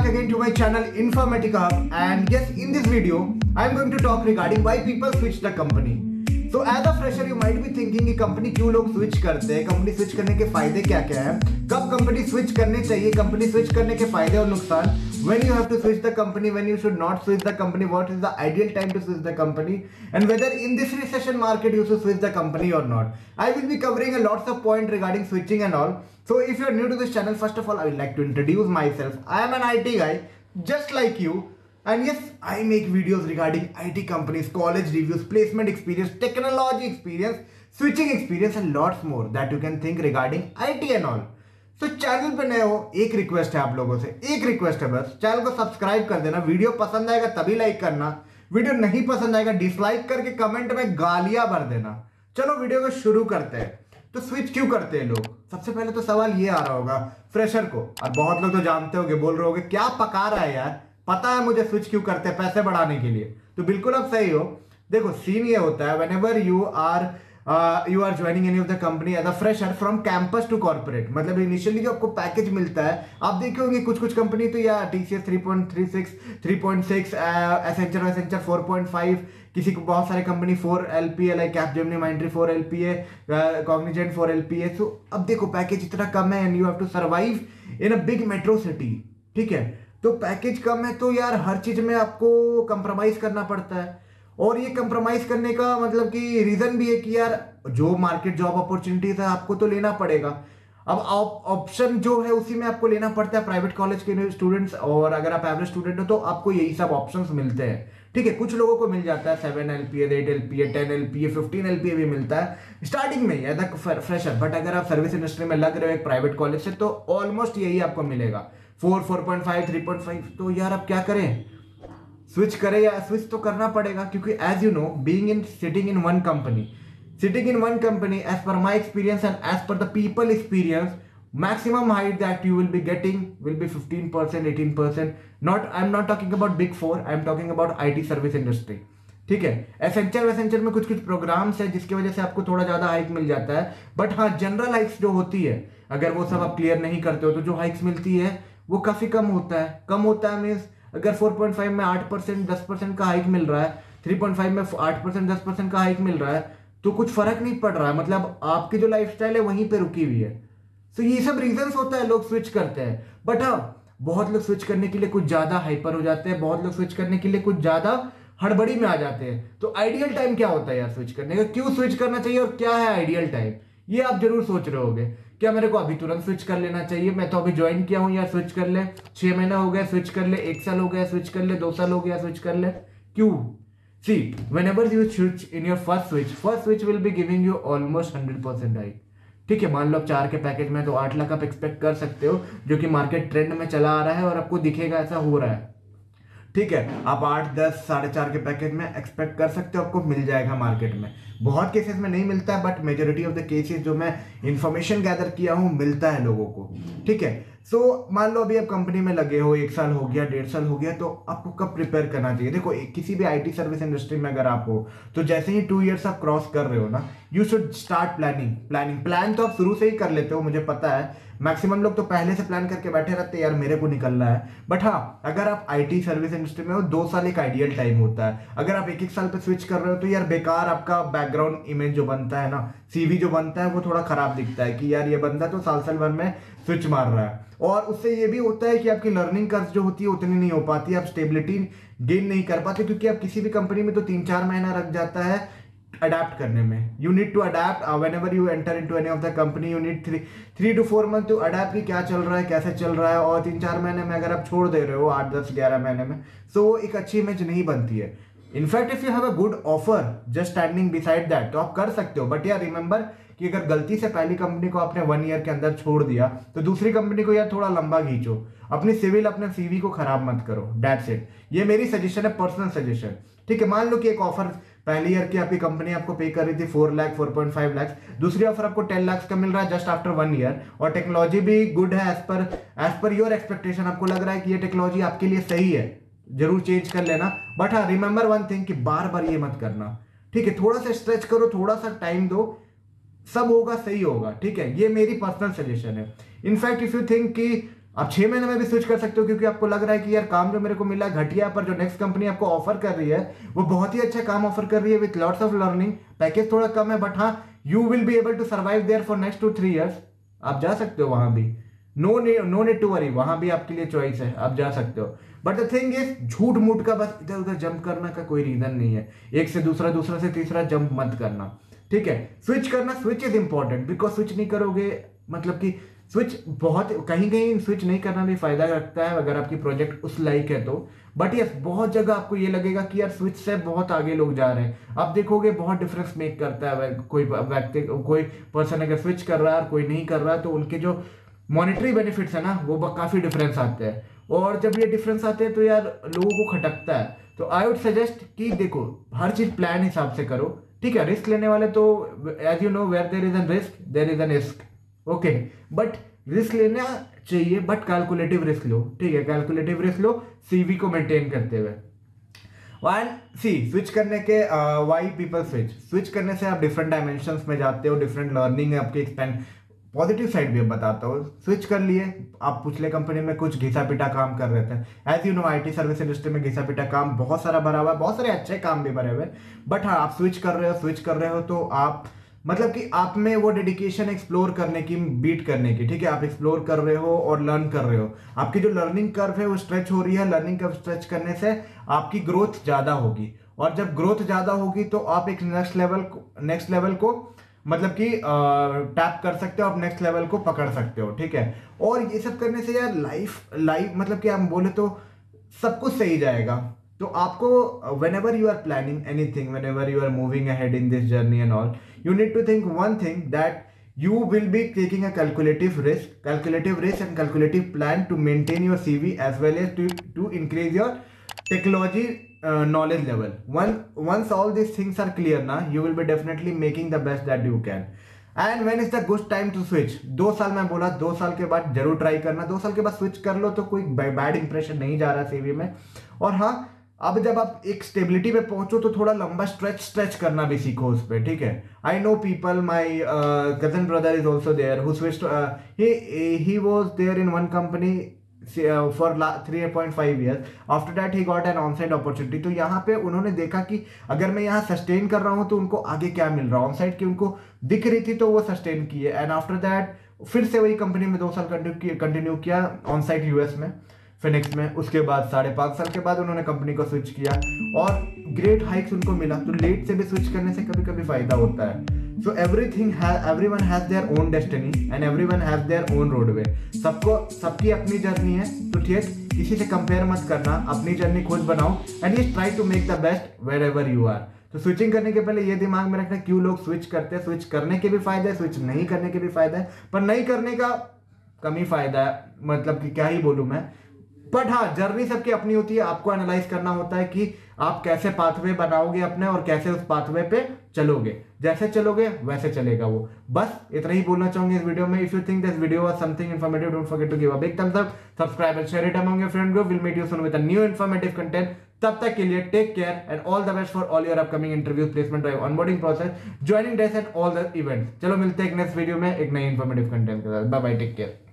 back again to my channel Informatica Hub and yes in this video I am going to talk regarding why people switch the company. So as a fresher you might be thinking कि company क्यों लोग switch करते हैं company switch करने के फ़ायदे क्या क्या है कब कंपनी स्विच करने चाहिए कंपनी स्विच करने के फ़ायदे और नुकसान when you have to switch the company when you should not switch the company what is the ideal time to switch the company? And whether in this recession market you should switch the company or not. I will be covering a lots of point regarding switching and all. So if you are new to this channel first of all i would like to introduce myself. I am an it guy just like you. And yes, I make videos regarding IT companies, college reviews, placement experience, technology experience, switching experience and lots more that you can think regarding IT and all. तो channel पे नए हो, एक request है आप लोगों से, एक रिक्वेस्ट है बस। चैनल को सब्सक्राइब कर देना वीडियो पसंद आएगा तभी लाइक करना। वीडियो नहीं पसंद आएगा डिसलाइक करके कमेंट में गालियाँ भर देना। चलो वीडियो को शुरू करते हैं। तो स्विच क्यों करते हैं लोग? सबसे पहले तो सवाल ये आ रहा होगा फ्रेशर को। और बहुत लोग तो जानते होंगे, बोल रहे होगे, क्या पका रहा है यार? पता है मुझे स्विच क्यों करते हैं, पैसे बढ़ाने के लिए। तो बिल्कुल अब सही हो। देखो सीन ये होता है when you are you are joining any of the company as a fresher from campus to corporate मतलब इनिशियली जो आपको पैकेज मिलता है, आप देखे होंगे कुछ कुछ कंपनी तो या T C S three point three six three point six Accenture Accenture four point five किसी को बहुत सारे कंपनी फोर एल पी है like Capgemini Mindtree four L P है कॉग्निजेंट फोर एल पी है सो अब देखो पैकेज इतना कम है and you have to survive in a big metro city ठीक है? तो पैकेज कम है तो यार हर चीज़ में आपको कंप्रोमाइज करना पड़ता है। और ये कंप्रोमाइज करने का मतलब कि रीजन भी है कि यार, जो मार्केट जॉब अपॉर्चुनिटीज़ है, आपको तो लेना पड़ेगा। अब ऑप्शन जो है, उसी में आपको लेना पड़ता है प्राइवेट कॉलेज के स्टूडेंट्स और अगर आप एवरेज स्टूडेंट हो तो आपको यही सब ऑप्शंस मिलते हैं। ठीक है, कुछ लोगों को मिल जाता है seven L P eight L P A ten L P A fifteen L P A भी मिलता है। स्टार्टिंग में एज फ्रेशर बट अगर आप सर्विस इंडस्ट्री में लग रहे हो एक प्राइवेट कॉलेज से तो ऑलमोस्ट यही आपको मिलेगा। Four four point five three point five तो यार अब क्या करें? स्विच करे या स्विच तो करना पड़ेगा, क्योंकि as you know being in sitting in one company sitting in one company as per my experience and as per the people experience maximum height that you will be getting will be 15% 18% not, i'm not talking about big four, i'm talking about it service industry. ठीक है? Accenture वेसेंचर में कुछ कुछ programmes है जिसकी वजह से आपको थोड़ा ज़्यादा हाइक मिल जाता है. बट हाँ जनरल हाइक्स जो होती है, अगर वो सब आप क्लियर नहीं करते हो तो जो हाइक्स मिलती है, वो काफ़ी कम होता है. कम होता है मीन्स अगर 4.5 में 8 परसेंट, दस परसेंट का हाइक मिल रहा है 3.5 में 8 परसेंट, दस परसेंट का हाइक मिल रहा है तो कुछ फ़र्क नहीं पड़ रहा है। मतलब आपकी जो लाइफ है वहीं पर रुकी हुई है। तो ये सब रीजन होता है, लोग स्विच करते हैं। बट हाँ बहुत लोग स्विच करने के लिए कुछ ज़्यादा हाइपर हो जाते हैं, बहुत लोग स्विच करने के लिए कुछ ज़्यादा हड़बड़ी में आ जाते हैं। तो आइडियल टाइम क्या होता है यार स्विच करने का? क्यों स्विच करना चाहिए और क्या है आइडियल टाइम ये आप ज़रूर सोच रहे होगे। क्या मेरे को अभी तुरंत स्विच कर लेना चाहिए? मैं तो अभी ज्वाइन किया हूँ यार स्विच कर ले। छह महीना हो गया स्विच कर ले। एक साल हो गया स्विच कर ले। दो साल हो गया स्विच कर ले। क्यों? See whenever you switch in your first switch first switch will be giving you almost hundred percent I ठीक है, मान लो चार के पैकेज में तो आठ लाख आप एक्सपेक्ट कर सकते हो, जो कि मार्केट ट्रेंड में चला आ रहा है और आपको दिखेगा ऐसा हो रहा है। ठीक है आप आठ दस साढ़े चार के पैकेज में एक्सपेक्ट कर सकते हो आपको मिल जाएगा मार्केट में। बहुत केसेस में नहीं मिलता है but majority of the cases जो मैं इंफॉर्मेशन गैदर किया हूँ मिलता है लोगों को। ठीक है सो so, मान लो अभी आप कंपनी में लगे हो एक साल हो गया डेढ़ साल हो गया तो आपको कब प्रिपेयर करना चाहिए? देखो किसी भी आईटी सर्विस इंडस्ट्री में अगर आप हो तो जैसे ही टू इयर्स आप क्रॉस कर रहे हो ना you should start planning planning plan तो आप शुरू से ही कर लेते हो मुझे पता है मैक्सिमम लोग तो पहले से प्लान करके बैठे रहते हैं, यार मेरे को निकलना है। बट हाँ अगर आप आईटी सर्विस इंडस्ट्री में हो, दो साल एक आइडियल टाइम होता है। अगर आप एक एक साल पे स्विच कर रहे हो तो यार बेकार आपका बैकग्राउंड इमेज जो बनता है ना सीवी जो बनता है, वो थोड़ा खराब दिखता है कि यार ये बंदा तो साल साल भर में स्विच मार रहा है। और उससे ये भी होता है कि आपकी लर्निंग कर्ज जो होती है उतनी नहीं हो पाती, आप स्टेबिलिटी गेन नहीं कर पाते, क्योंकि आप किसी भी कंपनी में तो तीन चार महीना रख जाता है अडेप्ट करने में। You need to adapt whenever you enter into any of the company you need three three two four month to adapt की क्या चल रहा है, कैसे चल रहा है, और तीन चार महीने में अगर आप छोड़ दे रहे हो, आठ, दस, ग्यारह महीने में तो वो एक अच्छी इमेज नहीं बनती है। In fact if you have a good offer just standing beside that तो आप कर सकते हो। बट यार रिमेंबर कि अगर गलती से पहली कंपनी को आपने वन ईयर के अंदर छोड़ दिया तो दूसरी कंपनी को यार थोड़ा लंबा खींचो। अपनी सिविल अपने सीवी को खराब मत करो। डेट्स इट ये मेरी सजेशन है पर्सनल सजेशन ठीक है, मान लो कि एक ऑफ़र पहली ईयर की आपकी कंपनी आपको पे कर रही थी four lakh four point five lakh दूसरी ऑफ़र आपको टेन लाख का मिल रहा है जस्ट आफ्टर वन ईयर और टेक्नोलॉजी भी गुड है as per as per your expectation आपको लग रहा है कि ये टेक्नोलॉजी आपके लिए सही है। ज़रूर चेंज कर लेना। बट हाँ रिमेंबर वन थिंग कि बार बार ये मत करना। ठीक है, थोड़ा सा स्ट्रेच करो, थोड़ा सा टाइम दो। सब होगा, सही होगा। ठीक है, ये मेरी पर्सनल सजेशन है। In fact if you think कि आप छह महीने में भी स्विच कर सकते हो क्योंकि आपको लग रहा है कि यार काम जो मेरे को मिला है, घटिया पर जो नेक्स्ट कंपनी आपको ऑफ़र कर रही है, वो बहुत ही अच्छा काम ऑफ़र कर रही है with lots of learning package थोड़ा कम है बट हाँ you will be able to survive there for next two three years आप जा सकते हो वहाँ भी. No no need to worry वहाँ भी आपके लिए चॉइस है. आप जा सकते हो. बट द थिंग इज़ झूठ मूठ का बस इधर उधर जंप करना का कोई रीजन नहीं है. एक से दूसरा दूसरा से तीसरा जंप मत करना. ठीक है? स्विच करना switch is important because switch नहीं करोगे मतलब कि स्विच बहुत, कहीं कहीं स्विच नहीं करना भी फ़ायदा रखता है अगर आपकी प्रोजेक्ट उस लाइक है तो। बट यस बहुत जगह आपको ये लगेगा कि यार स्विच से बहुत आगे लोग जा रहे हैं। आप देखोगे बहुत डिफरेंस मेक करता है कोई व्यक्ति, कोई पर्सन अगर स्विच कर रहा है और कोई नहीं कर रहा है तो उनके जो मॉनिटरी बेनिफिट्स है ना, वो काफ़ी डिफरेंस आते हैं। और जब ये डिफरेंस आते हैं तो यार लोगों को खटकता है। तो आई वुड सजेस्ट कि देखो, हर चीज़ प्लान हिसाब से करो। ठीक है रिस्क लेने वाले तो as you know where there is an risk there is an risk okay but risk लेना चाहिए बट कैलकुलेटिव रिस्क लो। ठीक है? कैलकुलेटिव रिस्क लो सीवी को मेंटेन करते हुए। वन सी स्विच करने के वाई पीपल स्विच स्विच करने से आप डिफरेंट डायमेंशन में जाते हो डिफरेंट लर्निंग है आपकी एक्सपेंड पॉजिटिव साइड भी बताता हूँ। स्विच कर लिए। आप पिछले कंपनी में कुछ घिसा पिटा काम कर रहे थे। As you know IT service industry में घिसा पिटा काम बहुत सारा भरा हुआ है। बहुत सारे अच्छे काम भी भरे हुए बट हाँ आप स्विच कर रहे हो स्विच कर रहे हो तो आप मतलब कि आप में वो डेडिकेशन एक्सप्लोर करने की बीट करने की, ठीक है? आप एक्सप्लोर कर रहे हो और लर्न कर रहे हो। आपकी जो लर्निंग कर्व है, वो स्ट्रेच हो रही है। लर्निंग कर्व स्ट्रेच करने से आपकी ग्रोथ ज़्यादा होगी। और जब ग्रोथ ज़्यादा होगी तो आप एक नेक्स्ट लेवल नेक्स्ट लेवल को मतलब कि टैप कर सकते हो, आप नेक्स्ट लेवल को पकड़ सकते हो, ठीक है? और ये सब करने से यार लाइफ लाइफ मतलब कि आप बोले तो सब कुछ सही जाएगा। तो आपको whenever you are planning anything whenever you are moving ahead in this journey and all you need to think one thing that you will be taking a calculative risk calculative risk and calculative plan to maintain your C V as well as to increase your technology knowledge level once all this things are clear ना you will be definitely making the best that you can and when is the good time to switch दो साल मैं बोला, दो साल के बाद ज़रूर ट्राई करना। दो साल के बाद स्विच कर लो तो कोई बैड इंप्रेशन नहीं जा रहा सी वी में। और हाँ अब जब आप एक स्टेबिलिटी पे पहुंचो तो थोड़ा लंबा स्ट्रेच स्ट्रेच करना भी सीखो उस पर ठीक है? I know people my cousin brother is also there who he was there in one company for three point five year after that he got an on site opportunity तो यहाँ पे उन्होंने देखा कि अगर मैं यहाँ सस्टेन कर रहा हूँ तो उनको आगे क्या मिल रहा है? ऑन साइड की उनको दिख रही थी तो वो सस्टेन किए। एंड आफ्टर दैट फिर से वही कंपनी में दो साल कंटिन्यू किया ऑन साइड यूएस में। फिनिक्स में, उसके बाद साढ़े पाँच साल के बाद उन्होंने कंपनी को स्विच किया और ग्रेट हाइक्स उनको मिला। तो लेट से भी स्विच करने से कभी कभी फ़ायदा होता है। So everything everyone has their own destiny and everyone has their own roadway सबको, सबकी अपनी जर्नी है। तो ठीक, किसी से कंपेयर मत करना। अपनी जर्नी खुद बनाओ एंड ये try to make the best wherever you are तो स्विचिंग करने के पहले ये दिमाग में रखना क्यों लोग स्विच करते हैं? स्विच करने के भी फ़ायदे है स्विच नहीं करने के भी फ़ायदा है। पर नहीं करने का कमी फ़ायदा है। मतलब कि क्या ही बोलूँ मैं? बट हाँ जर्नी सबकी अपनी होती है। आपको एनालाइज करना होता है कि आप कैसे पाथवे बनाओगे अपने और कैसे उस पाथवे पे चलोगे। जैसे चलोगे, वैसे चलेगा वो। बस इतना ही बोलना चाहूँगे इस वीडियो में। If you think this video was something informative don't forget to give a big thumbs up subscribe and share it among your friend group will meet you soon with a new informative content तब तक के लिए take care and all the best for all your upcoming interview placement drive onboarding process joining days and all the events चलो, मिलते हैं next video में एक नई इन्फॉर्मेटिव कंटेंट के साथ। Bye bye take care